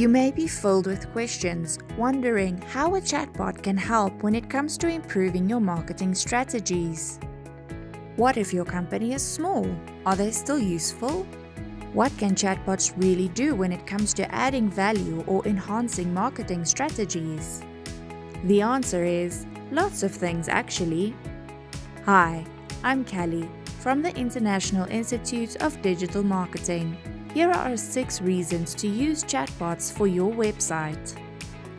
You may be filled with questions, wondering how a chatbot can help when it comes to improving your marketing strategies. What if your company is small? Are they still useful? What can chatbots really do when it comes to adding value or enhancing marketing strategies? The answer is lots of things actually. Hi, I'm Cally from the International Institute of Digital Marketing. Here are six reasons to use chatbots for your website.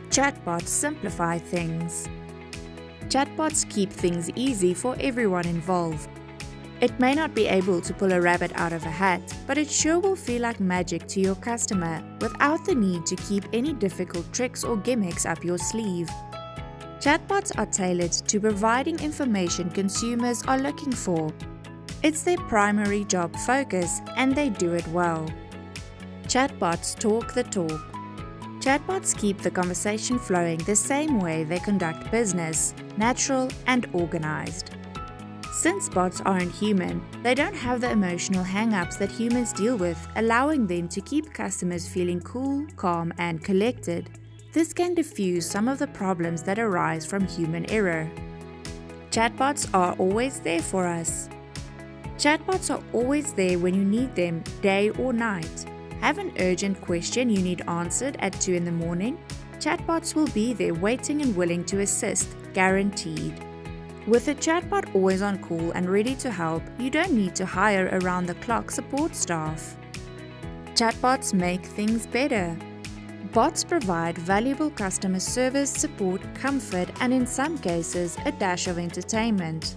Chatbots simplify things. Chatbots keep things easy for everyone involved. It may not be able to pull a rabbit out of a hat, but it sure will feel like magic to your customer without the need to keep any difficult tricks or gimmicks up your sleeve. Chatbots are tailored to providing information consumers are looking for. It's their primary job focus and they do it well. Chatbots talk the talk. Chatbots keep the conversation flowing the same way they conduct business, natural and organized. Since bots aren't human, they don't have the emotional hang-ups that humans deal with, allowing them to keep customers feeling cool, calm and collected. This can diffuse some of the problems that arise from human error. Chatbots are always there for us. Chatbots are always there when you need them, day or night. Have an urgent question you need answered at 2 in the morning? Chatbots will be there waiting and willing to assist, guaranteed. With a chatbot always on call and ready to help, you don't need to hire around the clock support staff. Chatbots make things better. Bots provide valuable customer service, support, comfort, and in some cases, a dash of entertainment.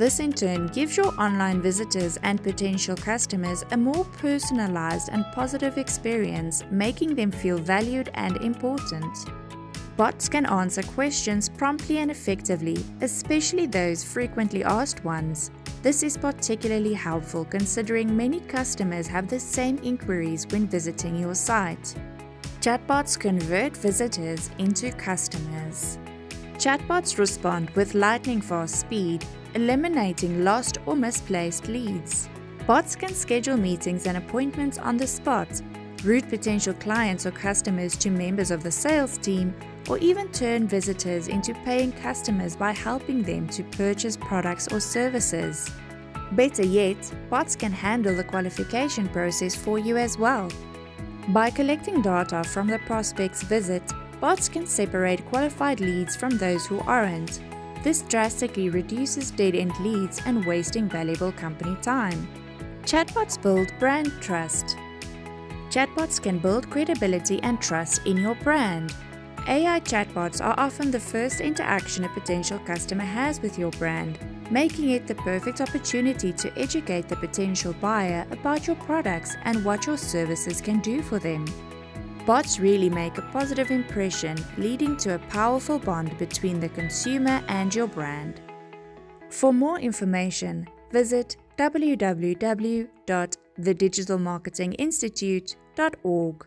This in turn gives your online visitors and potential customers a more personalized and positive experience, making them feel valued and important. Bots can answer questions promptly and effectively, especially those frequently asked ones. This is particularly helpful considering many customers have the same inquiries when visiting your site. Chatbots convert visitors into customers. Chatbots respond with lightning fast speed, eliminating lost or misplaced leads. Bots can schedule meetings and appointments on the spot, route potential clients or customers to members of the sales team, or even turn visitors into paying customers by helping them to purchase products or services. Better yet, bots can handle the qualification process for you as well. By collecting data from the prospect's visit, bots can separate qualified leads from those who aren't. This drastically reduces dead-end leads and wasting valuable company time. Chatbots build brand trust. Chatbots can build credibility and trust in your brand. AI chatbots are often the first interaction a potential customer has with your brand, making it the perfect opportunity to educate the potential buyer about your products and what your services can do for them. Bots really make a positive impression, leading to a powerful bond between the consumer and your brand. For more information, visit www.thedigitalmarketinginstitute.org.